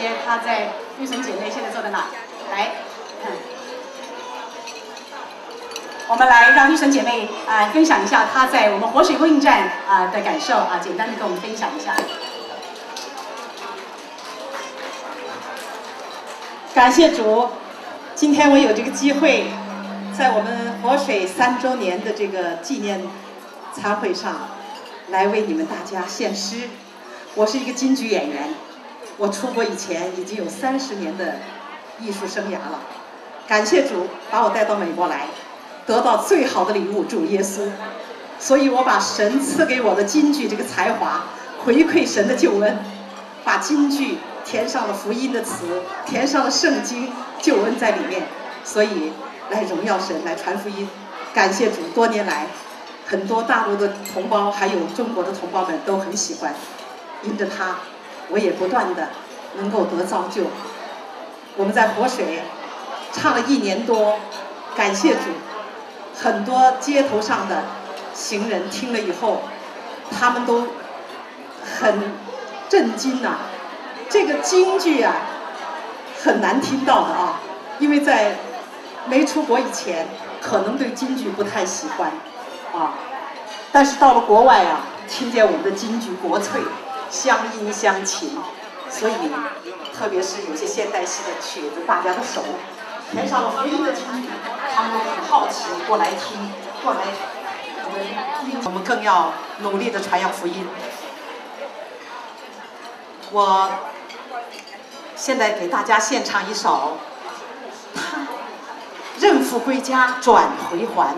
些她在玉成姐妹现在坐在哪？来，我们来让玉成姐妹啊分享一下她在我们活水供应站啊的感受啊，简单的跟我们分享一下。感谢主，今天我有这个机会，在我们活水三周年的这个纪念餐会上，来为你们大家献诗。我是一个京剧演员，我出国以前已经有三十年的艺术生涯了。感谢主把我带到美国来，得到最好的礼物主耶稣，所以我把神赐给我的京剧这个才华回馈神的救恩，把京剧。填上了福音的词，填上了圣经救恩在里面，所以来荣耀神，来传福音。感谢主，多年来，很多大陆的同胞还有中国的同胞们都很喜欢，因着他，我也不断的能够得造就。我们在活水唱了一年多，感谢主，很多街头上的行人听了以后，他们都很震惊呐。这个京剧啊，很难听到的啊，因为在没出国以前，可能对京剧不太喜欢啊。但是到了国外啊，听见我们的京剧国粹，乡音乡情，所以特别是有些现代戏的曲子，大家都熟，填上了福音的京剧，他们很好奇过来听，过来我们我们更要努力的传扬福音。我。现在给大家献唱一首《他任父归家转回还》。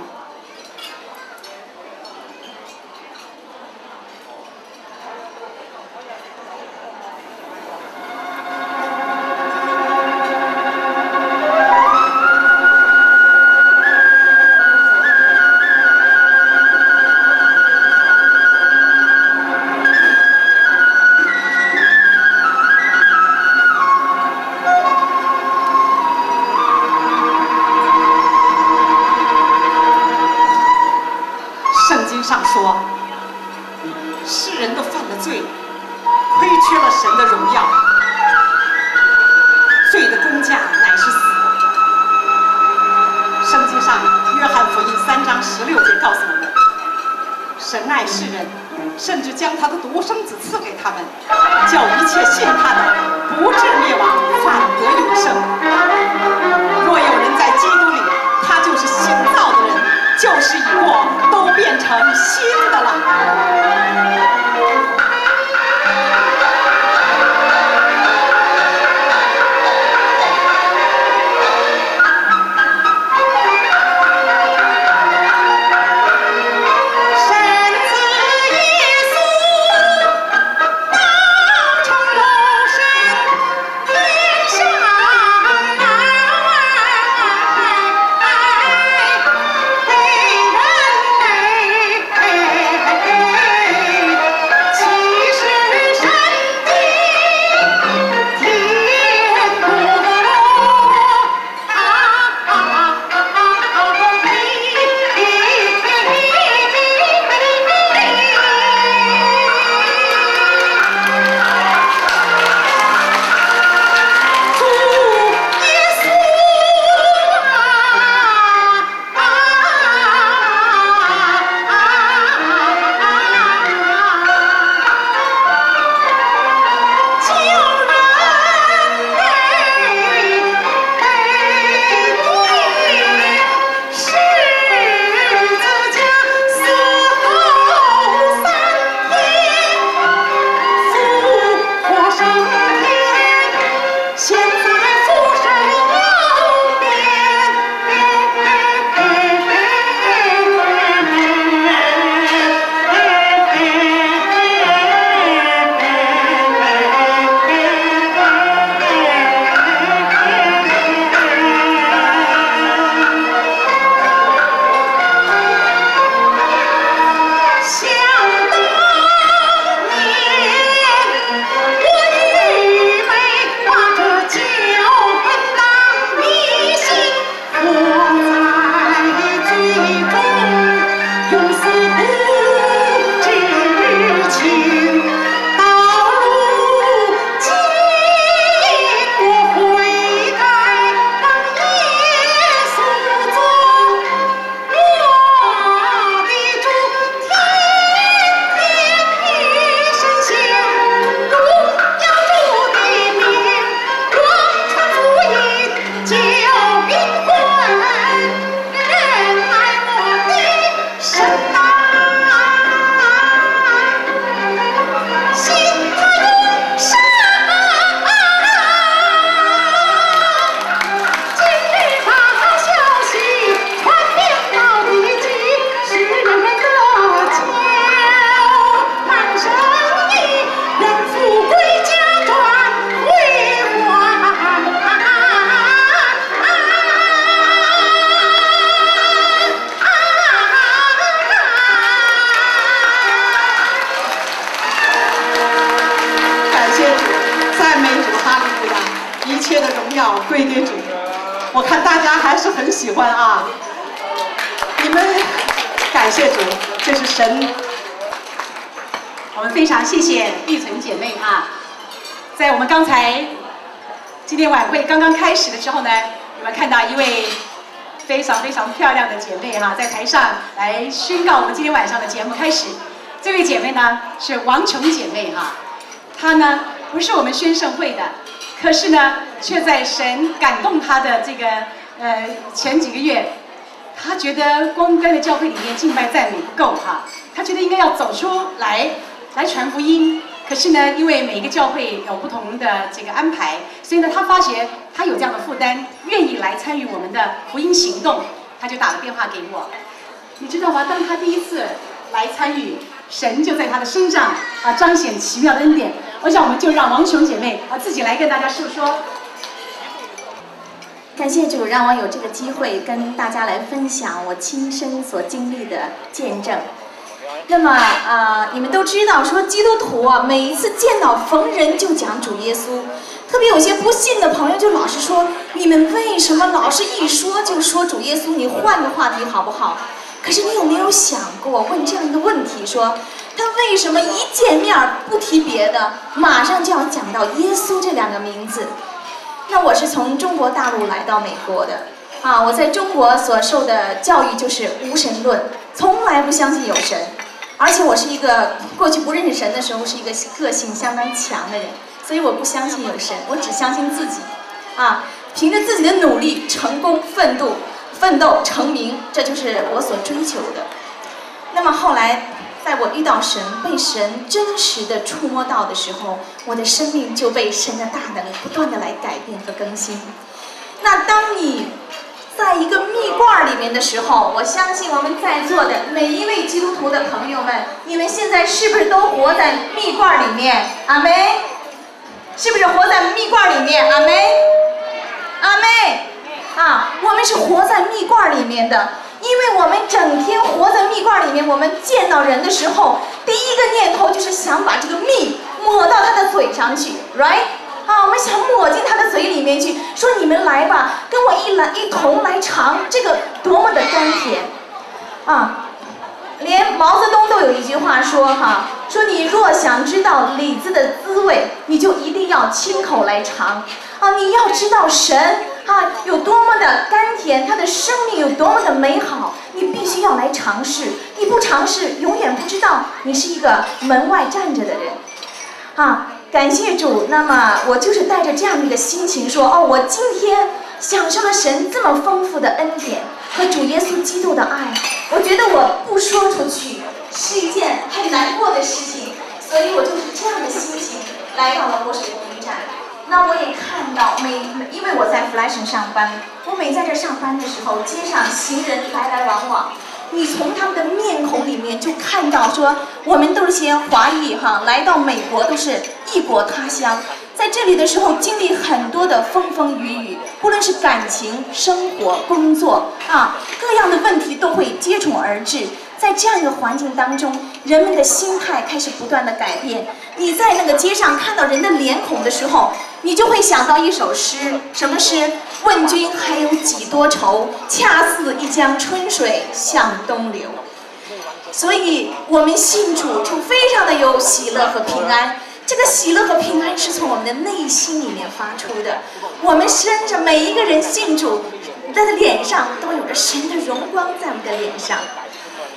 跪地主。我看大家还是很喜欢啊，你们感谢主，这是神。我们非常谢谢玉存姐妹啊，在我们刚才今天晚会刚刚开始的时候呢，你们看到一位非常非常漂亮的姐妹哈，在台上来宣告我们今天晚上的节目开始。这位姐妹呢是王琼姐妹哈，她呢不是我们宣圣会的，可是呢却在神感动他的这个呃前几个月，他觉得光在教会里面敬拜赞美不够哈，他觉得应该要走出来来传福音。可是呢，因为每一个教会有不同的这个安排，所以呢，他发觉他有这样的负担，愿意来参与我们的福音行动，他就打了电话给我。你知道吗？当他第一次来参与。神就在他的身上啊，彰显奇妙的恩典。我想，我们就让王琼姐妹啊自己来跟大家诉说。感谢主，让我有这个机会跟大家来分享我亲身所经历的见证。那么啊，你们都知道，说基督徒啊，每一次见到逢人就讲主耶稣，特别有些不信的朋友就老是说，你们为什么老是一说就说主耶稣？你换个话题好不好？可是你有没有想过问这样一个问题：说他为什么一见面不提别的，马上就要讲到耶稣这两个名字？那我是从中国大陆来到美国的，啊，我在中国所受的教育就是无神论，从来不相信有神，而且我是一个过去不认识神的时候是一个个性相当强的人，所以我不相信有神，我只相信自己，啊，凭着自己的努力，成功奋斗。奋斗成名，这就是我所追求的。那么后来，在我遇到神，被神真实的触摸到的时候，我的生命就被神的大能不断的来改变和更新。那当你在一个蜜罐里面的时候，我相信我们在座的每一位基督徒的朋友们，你们现在是不是都活在蜜罐里面？阿妹，是不是活在蜜罐里面？阿妹，阿妹。啊，我们是活在蜜罐里面的，因为我们整天活在蜜罐里面。我们见到人的时候，第一个念头就是想把这个蜜抹到他的嘴上去，right？啊，我们想抹进他的嘴里面去，说你们来吧，跟我一来一同来尝这个多么的甘甜，啊，连毛泽东都有一句话说哈，说你若想知道李子的滋味，你就一定要亲口来尝，啊，你要知道神。啊，有多么的甘甜，他的生命有多么的美好，你必须要来尝试。你不尝试，永远不知道你是一个门外站着的人。啊，感谢主。那么我就是带着这样的一个心情说，哦，我今天享受了神这么丰富的恩典和主耶稣基督的爱，我觉得我不说出去是一件很难过的事情，所以我就是这样的心情来到了波水公益站。那我也看到每，因为我在 Flash 上班，我每在这上班的时候，街上行人来来往往，你从他们的面孔里面就看到说，我们都是些华裔哈，来到美国都是异国他乡，在这里的时候经历很多的风风雨雨，不论是感情、生活、工作啊，各样的问题都会接踵而至。在这样一个环境当中，人们的心态开始不断的改变。你在那个街上看到人的脸孔的时候。你就会想到一首诗，什么诗？问君还有几多愁？恰似一江春水向东流。所以，我们信主就非常的有喜乐和平安。这个喜乐和平安是从我们的内心里面发出的。我们身着每一个人信主，的脸上都有着神的荣光在我们的脸上。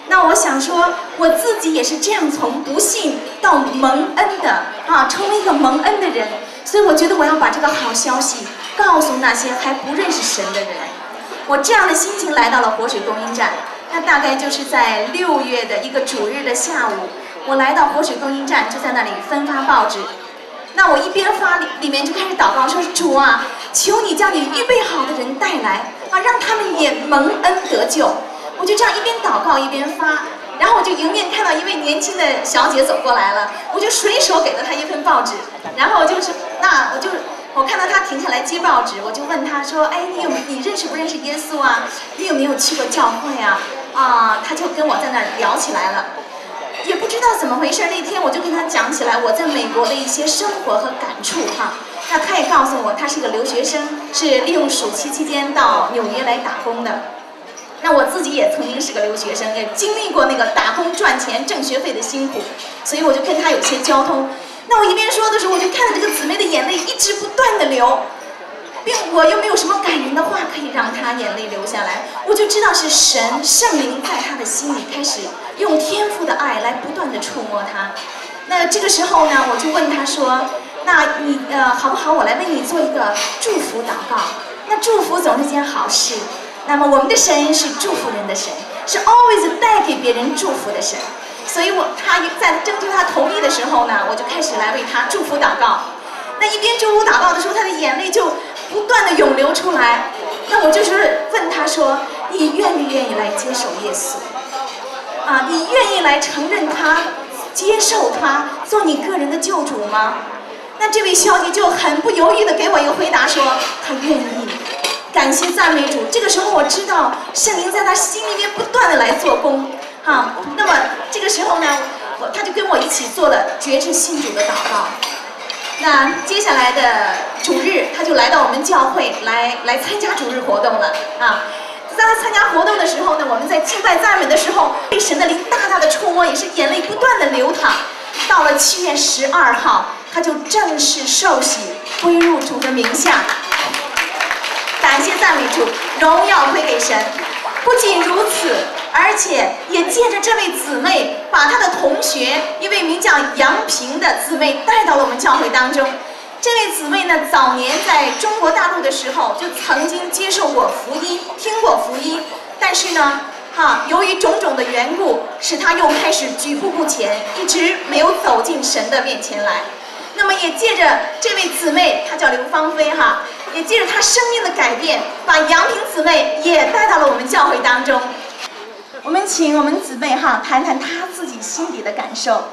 那我想说，我自己也是这样从不信到蒙恩的啊，成为一个蒙恩的人。所以我觉得我要把这个好消息告诉那些还不认识神的人。我这样的心情来到了活水供应站，那大概就是在六月的一个主日的下午，我来到活水供应站，就在那里分发报纸。那我一边发里里面就开始祷告，说主啊，求你将你预备好的人带来啊，让他们也蒙恩得救。我就这样一边祷告一边发。然后我就迎面看到一位年轻的小姐走过来了，我就随手给了她一份报纸，然后就是那我就我看到她停下来接报纸，我就问她说：“哎，你有你认识不认识耶稣啊？你有没有去过教会啊？”啊，她就跟我在那儿聊起来了，也不知道怎么回事，那天我就跟他讲起来我在美国的一些生活和感触哈。那他也告诉我，他是个留学生，是利用暑期期间到纽约来打工的。那我自己也曾经是个留学生，也经历过那个打工赚钱挣学费的辛苦，所以我就跟他有些交通。那我一边说的时候，我就看着这个姊妹的眼泪一直不断的流，并我又没有什么感人的话可以让他眼泪流下来，我就知道是神圣灵在他的心里开始用天赋的爱来不断的触摸他。那这个时候呢，我就问他说：“那你呃好不好？我来为你做一个祝福祷告。那祝福总是件好事。那么我们的神是祝福人的神，是 always 带给别人祝福的神。”所以，我他在征求他同意的时候呢，我就开始来为他祝福祷告。那一边祝福祷告的时候，他的眼泪就不断的涌流出来。那我就是问他说：“你愿不愿意来接受耶稣？啊，你愿意来承认他，接受他做你个人的救主吗？”那这位小姐就很不犹豫的给我一个回答说：“她愿意。”感谢赞美主。这个时候我知道圣灵在他心里面不断的来做工。好，那么这个时候呢，我他就跟我一起做了绝志信主的祷告。那接下来的主日，他就来到我们教会来来参加主日活动了啊。在他参加活动的时候呢，我们在敬拜赞美的时候，被神的灵大大的触摸，也是眼泪不断的流淌。到了七月十二号，他就正式受洗归入主的名下。感谢赞美主，荣耀归给神。不仅如此。而且也借着这位姊妹，把她的同学一位名叫杨平的姊妹带到了我们教会当中。这位姊妹呢，早年在中国大陆的时候就曾经接受过福音，听过福音，但是呢，哈，由于种种的缘故，使她又开始举步不前，一直没有走进神的面前来。那么也借着这位姊妹，她叫刘芳菲，哈，也借着她生命的改变，把杨平姊妹也带到了我们教会当中。我们请我们姊妹哈谈谈她自己心底的感受。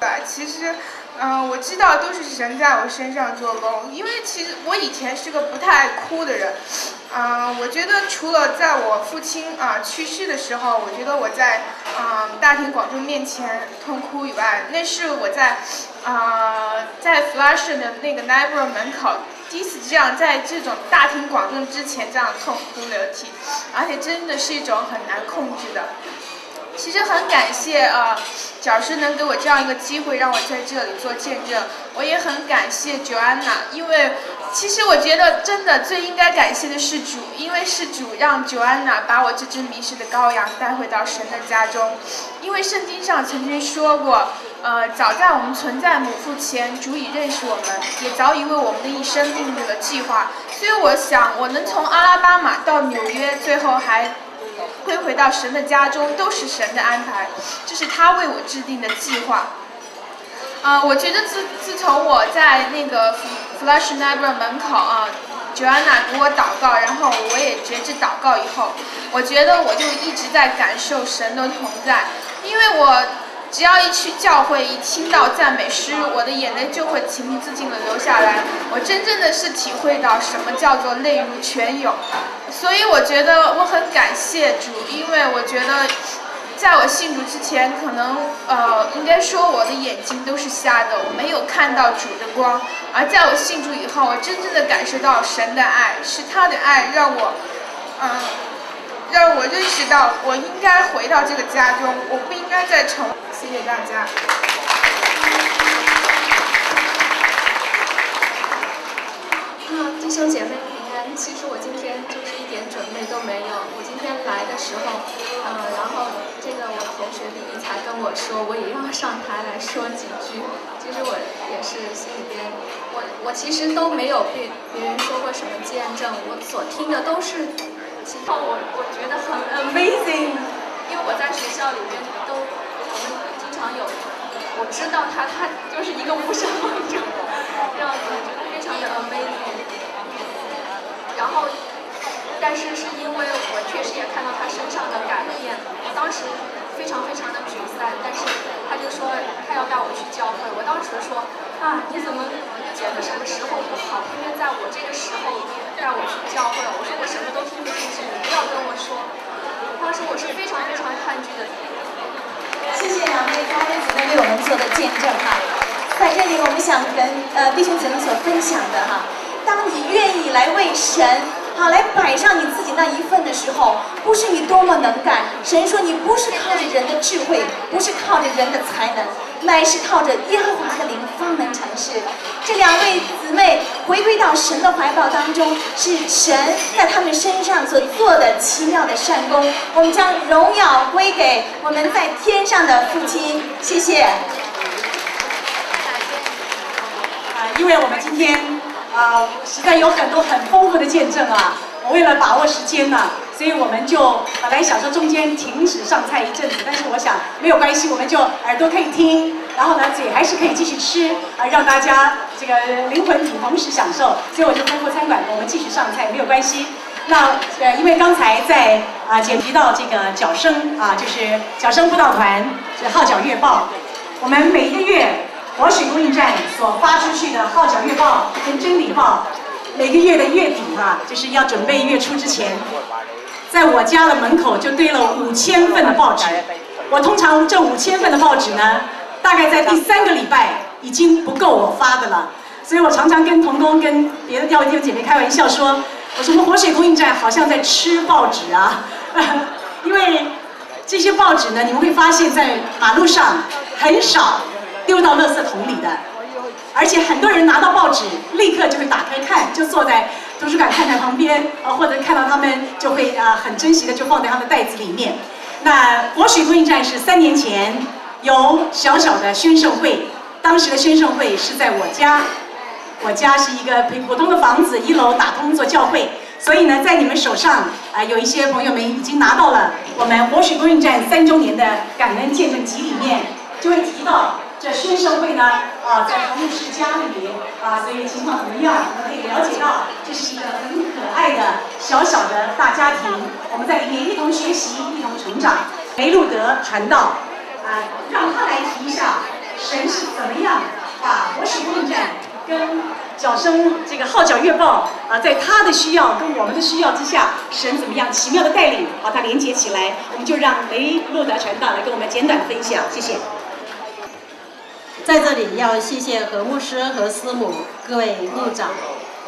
对，其实，嗯，我知道都是神在我身上做工，因为其实我以前是个不太爱哭的人，啊，我觉得除了在我父亲啊去世的时候，我觉得我在啊大庭广众面前痛哭以外，那是我在啊在 Flush 的那个 Neighbor 门口。第一次这样在这种大庭广众之前这样痛哭流涕，而且真的是一种很难控制的。其实很感谢啊，教师能给我这样一个机会让我在这里做见证。我也很感谢 Joanna，因为其实我觉得真的最应该感谢的是主，因为是主让 Joanna 把我这只迷失的羔羊带回到神的家中。因为圣经上曾经说过。呃，早在我们存在母腹前，主已认识我们，也早已为我们的一生定立了计划。所以我想，我能从阿拉巴马到纽约，最后还归回到神的家中，都是神的安排，这是他为我制定的计划。啊，我觉得自自从我在那个 Flush Neighbor 门口啊，Joanna 给我祷告，然后我也觉知祷告以后，我觉得我就一直在感受神的同在，因为我。只要一去教会，一听到赞美诗，我的眼泪就会情不自禁地流下来。我真正的是体会到什么叫做泪如泉涌，所以我觉得我很感谢主，因为我觉得，在我信主之前，可能呃，应该说我的眼睛都是瞎的，我没有看到主的光。而在我信主以后，我真正的感受到神的爱，是他的爱让我，嗯。让我认识到，我应该回到这个家中，我不应该再成。谢谢大家。啊，弟兄姐妹平安。其实我今天就是一点准备都没有。我今天来的时候，嗯，然后这个我同学李一才跟我说，我也要上台来说几句。其实我也是心里边，我我其实都没有被别人说过什么见证，我所听的都是。然后我我觉得很 amazing，因为我在学校里面都我们经常有，我知道他他就是一个无神论者，这样子觉得非常的 amazing。然后，但是是因为我确实也看到他身上的改变，我当时非常非常的沮丧，但是他就说他要带我去教会，我当时说啊你怎么觉得什么时候不好，偏偏在我这个时候带我去教会，我说我什么都听不进去。你不要跟我说，当时我是非常非常抗拒的。谢谢两位高位姊妹为我们做的见证哈。在这里我们想跟呃弟兄姐妹所分享的哈，当你愿意来为神。好，来摆上你自己那一份的时候，不是你多么能干。神说你不是靠着人的智慧，不是靠着人的才能，乃是靠着耶和华的灵方能成事。这两位姊妹回归到神的怀抱当中，是神在他们身上所做的奇妙的善功。我们将荣耀归给我们在天上的父亲。谢谢。啊，因为我们今天。啊，实在有很多很丰富的见证啊！我为了把握时间呢，所以我们就本来想说中间停止上菜一阵子，但是我想没有关系，我们就耳朵可以听，然后呢嘴还是可以继续吃啊，让大家这个灵魂体同时享受。所以我就吩咐餐馆，我们继续上菜没有关系。那呃，因为刚才在啊简提到这个角声啊，就是角声布道团，是号角月报，我们每一个月。活水供应站所发出去的号角月报跟真理报，每个月的月底哈，就是要准备月初之前，在我家的门口就堆了五千份的报纸。我通常这五千份的报纸呢，大概在第三个礼拜已经不够我发的了，所以我常常跟童工跟别的钓鱼姐妹开玩笑说，我说我们活水供应站好像在吃报纸啊，因为这些报纸呢，你们会发现在马路上很少。丢到垃圾桶里的，而且很多人拿到报纸，立刻就会打开看，就坐在图书馆看台旁边，啊，或者看到他们就会啊很珍惜的就放在他们袋子里面。那活水供应站是三年前有小小的宣圣会，当时的宣圣会是在我家，我家是一个普普通的房子，一楼打通做教会，所以呢，在你们手上啊，有一些朋友们已经拿到了我们活水供应站三周年的感恩见证集里面，就会提到。这宣生会呢，啊，在何牧师家里，啊，所以情况怎么样？我们可以了解到，这是一个很可爱的小小的大家庭。我们在里面一同学习，一同成长。雷路德传道，啊，让他来提一下神是怎么样把活水供应站跟角声这个号角月报啊，在他的需要跟我们的需要之下，神怎么样奇妙的带领，把它连接起来。我们就让雷路德传道来跟我们简短分享，谢谢。在这里要谢谢何牧师和师母、各位牧长，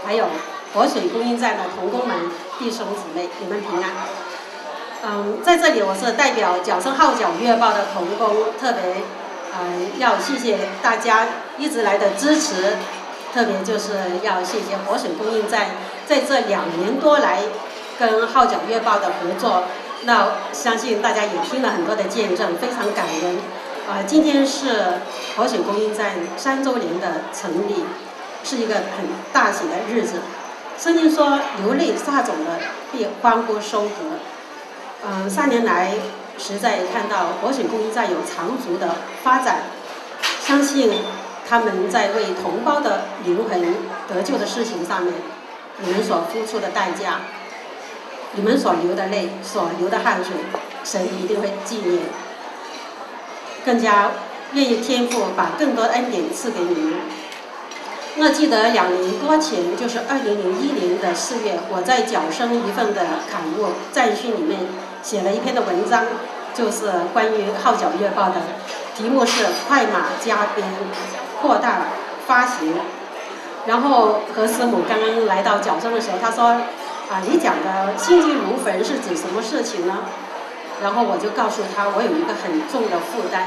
还有活水供应站的同工们、弟兄姊妹，你们平安。嗯，在这里我是代表《角声号角月报》的同工，特别呃要谢谢大家一直来的支持，特别就是要谢谢活水供应站在这两年多来跟号角月报的合作，那相信大家也听了很多的见证，非常感人。啊，今天是活水供应站三周年的成立，是一个很大喜的日子。圣经说：“流泪撒种的必欢呼收割。”嗯，三年来实在看到活水供应站有长足的发展，相信他们在为同胞的灵魂得救的事情上面，你们所付出的代价，你们所流的泪，所流的汗水，神一定会纪念。更加愿意天赋把更多恩典赐给你们。我记得两年多前，就是二零零一年的四月，我在角声一份的刊物赞讯里面写了一篇的文章，就是关于号角月报的，题目是快马加鞭扩大发行。然后何师母刚刚来到角声的时候，她说：“啊，你讲的心急如焚是指什么事情呢？”然后我就告诉他，我有一个很重的负担，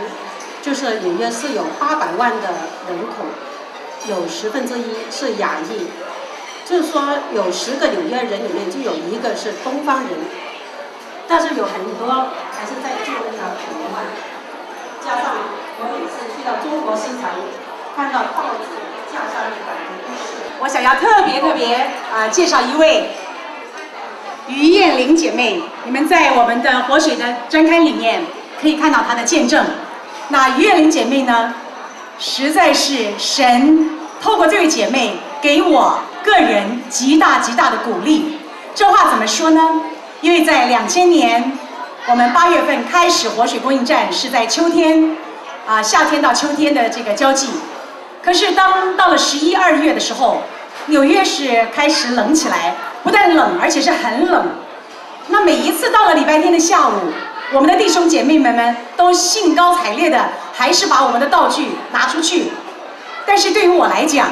就是纽约是有八百万的人口，有十分之一是亚裔，就是说有十个纽约人里面就有一个是东方人，但是有很多还是在住那个台湾。加上我每次去到中国市场，看到报纸架上一本都是。我想要特别特别啊介绍一位。于艳玲姐妹，你们在我们的活水的专刊里面可以看到她的见证。那于艳玲姐妹呢，实在是神透过这位姐妹给我个人极大极大的鼓励。这话怎么说呢？因为在两千年，我们八月份开始活水供应站是在秋天，啊夏天到秋天的这个交际。可是当到了十一二月的时候，纽约是开始冷起来。不但冷，而且是很冷。那每一次到了礼拜天的下午，我们的弟兄姐妹们们都兴高采烈的，还是把我们的道具拿出去，但是对于我来讲，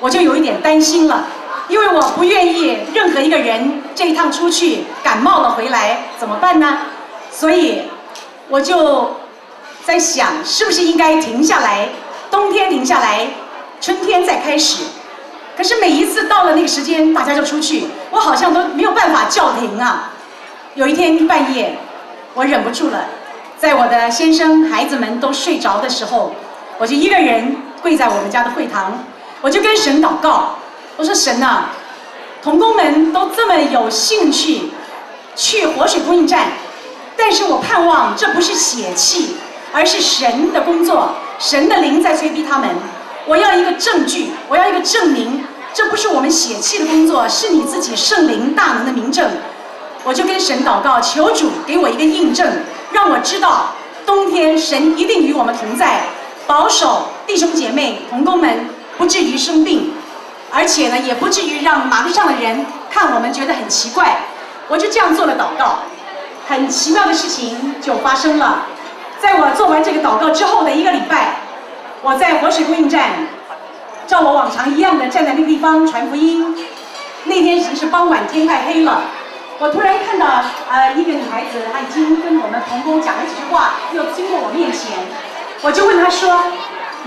我就有一点担心了，因为我不愿意任何一个人这一趟出去感冒了回来怎么办呢？所以我就在想，是不是应该停下来，冬天停下来，春天再开始。可是每一次到了那个时间，大家就出去，我好像都没有办法叫停啊。有一天半夜，我忍不住了，在我的先生、孩子们都睡着的时候，我就一个人跪在我们家的会堂，我就跟神祷告。我说：“神呐，童工们都这么有兴趣去活水供应站，但是我盼望这不是血气，而是神的工作，神的灵在催逼他们。我要一个证据，我要一个证明，这不是我们血气的工作，是你自己圣灵大能的明证。”我就跟神祷告，求主给我一个印证，让我知道冬天神一定与我们同在，保守弟兄姐妹同工们不至于生病，而且呢也不至于让马路上的人看我们觉得很奇怪。我就这样做了祷告，很奇妙的事情就发生了。在我做完这个祷告之后的一个礼拜，我在活水供应站，照我往常一样的站在那个地方传福音。那天已经是傍晚，天快黑了。我突然看到，呃，一个女孩子，她已经跟我们同工讲了几句话，又经过我面前，我就问她说：“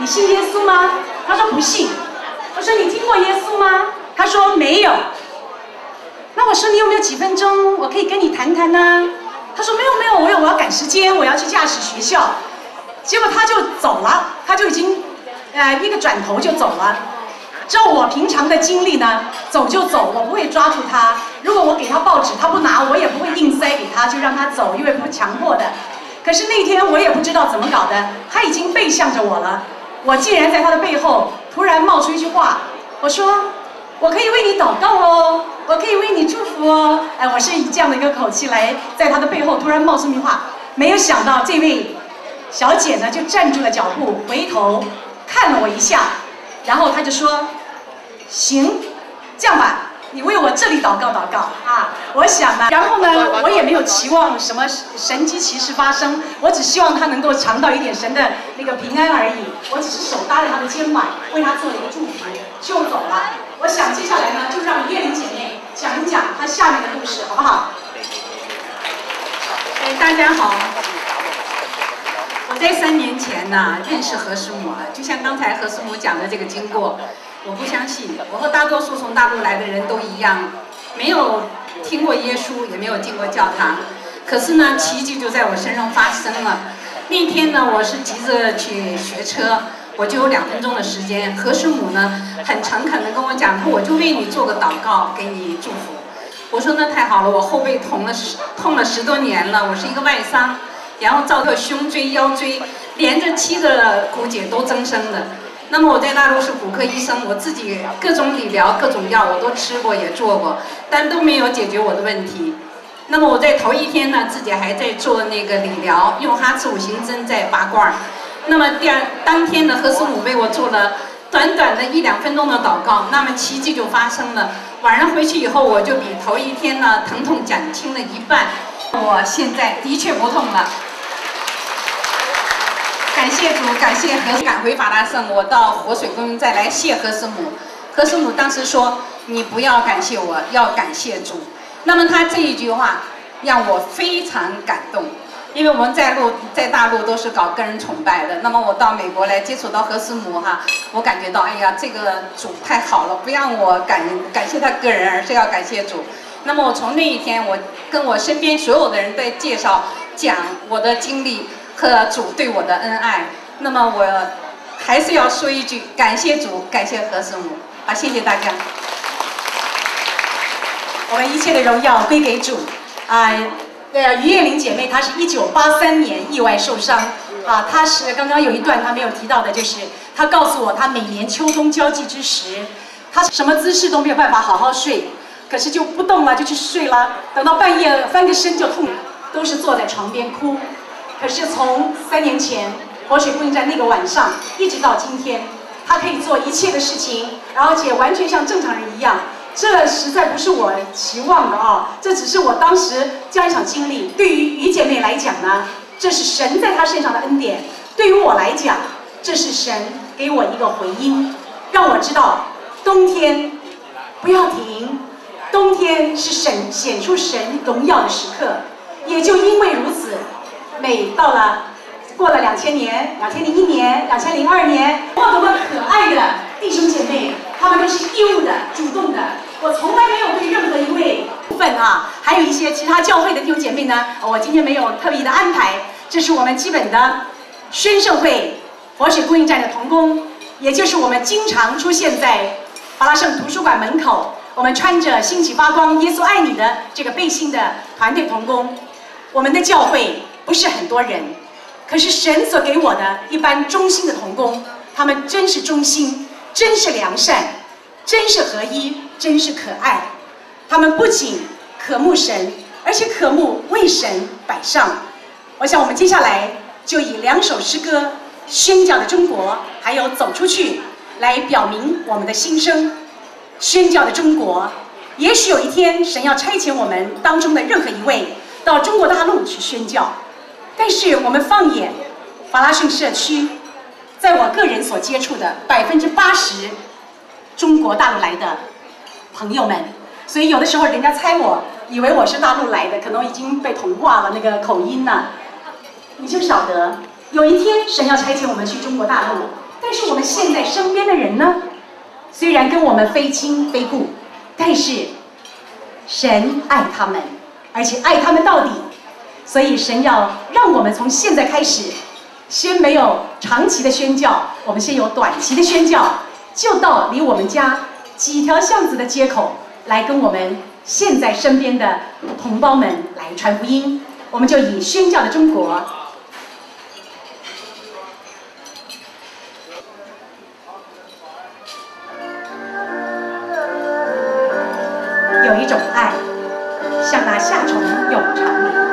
你信耶稣吗？”她说不信。我说你听过耶稣吗？她说没有。那我说你有没有几分钟，我可以跟你谈谈呢？她说没有没有，我有我要赶时间，我要去驾驶学校。结果他就走了，他就已经，呃，一个转头就走了。照我平常的经历呢，走就走，我不会抓住他。如果我给他报纸，他不拿，我也不会硬塞给他，就让他走，因为不强迫的。可是那天我也不知道怎么搞的，他已经背向着我了，我竟然在他的背后突然冒出一句话，我说：“我可以为你祷告哦，我可以为你祝福哦。”哎，我是以这样的一个口气来在他的背后突然冒出一句话，没有想到这位小姐呢就站住了脚步，回头看了我一下，然后她就说。行，这样吧，你为我这里祷告祷告啊！我想呢，然后呢，我也没有期望什么神机奇事发生，我只希望他能够尝到一点神的那个平安而已。我只是手搭着他的肩膀，为他做了一个祝福，就走了。我想接下来呢，就让叶玲姐妹讲一讲她下面的故事，好不好？哎，大家好。我在三年前呢认识何师母了，就像刚才何师母讲的这个经过。我不相信，我和大多数从大陆来的人都一样，没有听过耶稣，也没有进过教堂。可是呢，奇迹就在我身上发生了。那天呢，我是急着去学车，我就有两分钟的时间。何师母呢，很诚恳地跟我讲，说我就为你做个祷告，给你祝福。我说那太好了，我后背痛了十痛了十多年了，我是一个外伤，然后造个胸椎、腰椎，连着七个骨节都增生的。那么我在大陆是骨科医生，我自己各种理疗、各种药我都吃过也做过，但都没有解决我的问题。那么我在头一天呢，自己还在做那个理疗，用哈茨五行针在拔罐儿。那么第二当天呢，何师母为我做了短短的一两分钟的祷告，那么奇迹就发生了。晚上回去以后，我就比头一天呢疼痛减轻了一半，我现在的确不痛了。感谢主，感谢何赶回法拉盛，我到活水宫再来谢何师母。何师母当时说：“你不要感谢我，要感谢主。”那么他这一句话让我非常感动，因为我们在路在大陆都是搞个人崇拜的。那么我到美国来接触到何师母哈，我感觉到哎呀，这个主太好了，不让我感感谢他个人，而是要感谢主。那么我从那一天，我跟我身边所有的人在介绍讲我的经历。和主对我的恩爱，那么我还是要说一句感谢主，感谢何师母，好，谢谢大家。我们一切的荣耀归给主。啊，对啊，于艳玲姐妹，她是一九八三年意外受伤。啊，她是刚刚有一段她没有提到的，就是她告诉我，她每年秋冬交际之时，她什么姿势都没有办法好好睡，可是就不动了就去睡了，等到半夜翻个身就痛，都是坐在床边哭。可是从三年前活水供应站那个晚上，一直到今天，她可以做一切的事情，而且完全像正常人一样。这实在不是我期望的啊！这只是我当时这样一场经历。对于于姐妹来讲呢，这是神在她身上的恩典；对于我来讲，这是神给我一个回音，让我知道冬天不要停，冬天是神显出神荣耀的时刻。也就因为如此，每到了过了两千年、两千零一年、两千零二年，哇，多么可爱的弟兄姐妹，他们都是义务的、主动的。我从来没有对任何一位部分啊，还有一些其他教会的弟兄姐妹呢，我今天没有特别的安排。这是我们基本的宣圣会活水供应站的童工，也就是我们经常出现在巴拉圣图书馆门口，我们穿着兴起发光耶稣爱你的这个背心的团队童工。我们的教会不是很多人，可是神所给我的一般忠心的童工，他们真是忠心，真是良善，真是合一，真是可爱。他们不仅渴慕神，而且渴慕为神摆上。我想，我们接下来就以两首诗歌《宣教的中国》还有《走出去》来表明我们的心声。宣教的中国，也许有一天神要差遣我们当中的任何一位到中国大陆去宣教。但是我们放眼法拉盛社区，在我个人所接触的百分之八十中国大陆来的朋友们，所以有的时候人家猜我以为我是大陆来的，可能已经被同化了那个口音呢。你就晓得，有一天神要差遣我们去中国大陆，但是我们现在身边的人呢，虽然跟我们非亲非故，但是神爱他们，而且爱他们到底。所以神要让我们从现在开始，先没有长期的宣教，我们先有短期的宣教，就到离我们家几条巷子的街口来跟我们现在身边的同胞们来传福音。我们就以宣教的中国。有一种爱，像那夏虫永长里，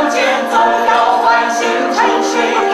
命向前走，要唤醒沉睡